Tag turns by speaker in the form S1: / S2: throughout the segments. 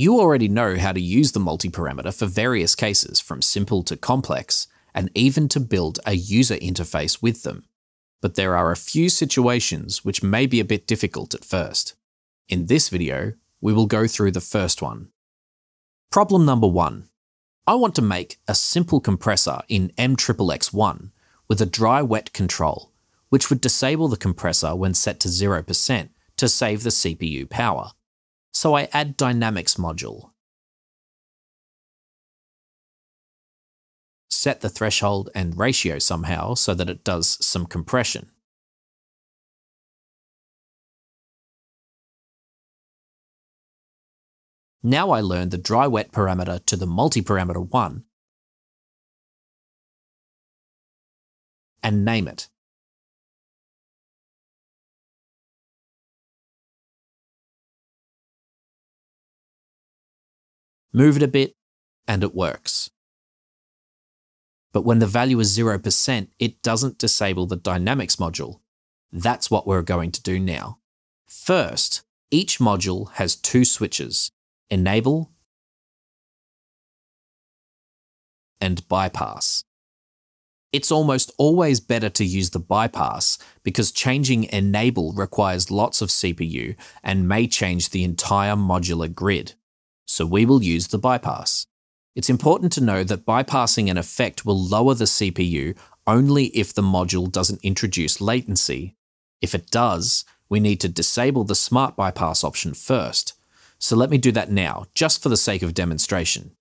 S1: You already know how to use the multi-parameter for various cases from simple to complex, and even to build a user interface with them. But there are a few situations which may be a bit difficult at first. In this video, we will go through the first one. Problem number one. I want to make a simple compressor in MXXX1 with a dry-wet control, which would disable the compressor when set to 0% to save the CPU power. So I add Dynamics module. Set the threshold and ratio somehow so that it does some compression. Now I learn the dry-wet parameter to the multi-parameter one and name it. Move it a bit, and it works. But when the value is 0%, it doesn't disable the dynamics module. That's what we're going to do now. First, each module has two switches, enable and bypass. It's almost always better to use the bypass because changing enable requires lots of CPU and may change the entire modular grid. So we will use the bypass. It's important to know that bypassing an effect will lower the CPU only if the module doesn't introduce latency. If it does, we need to disable the smart bypass option first. So let me do that now, just for the sake of demonstration.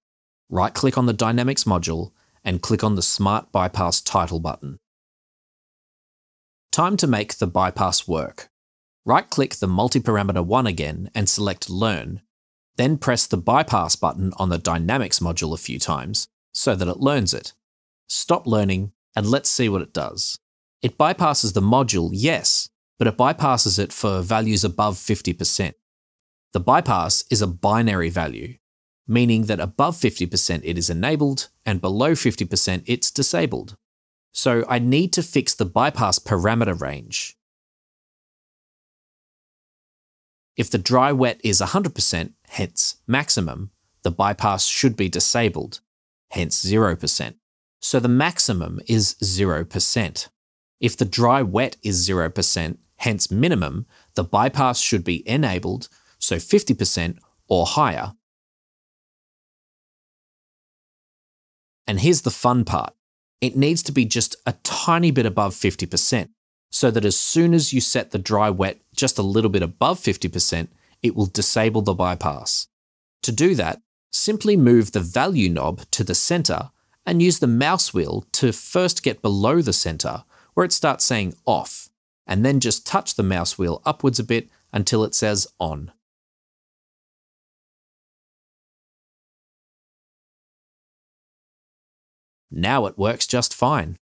S1: Right click on the Dynamics module and click on the Smart Bypass title button. Time to make the bypass work. Right-click the multi-parameter 1 again and select Learn, then press the Bypass button on the Dynamics module a few times so that it learns it. Stop learning and let's see what it does. It bypasses the module, yes, but it bypasses it for values above 50%. The bypass is a binary value, meaning that above 50% it is enabled and below 50% it's disabled. So I need to fix the bypass parameter range. If the dry wet is 100%, hence maximum, the bypass should be disabled, hence 0%. So the maximum is 0%. If the dry wet is 0%, hence minimum, the bypass should be enabled, so 50% or higher, And here's the fun part. It needs to be just a tiny bit above 50%, so that as soon as you set the dry wet just a little bit above 50%, it will disable the bypass. To do that, simply move the value knob to the center and use the mouse wheel to first get below the center where it starts saying off, and then just touch the mouse wheel upwards a bit until it says on. Now it works just fine.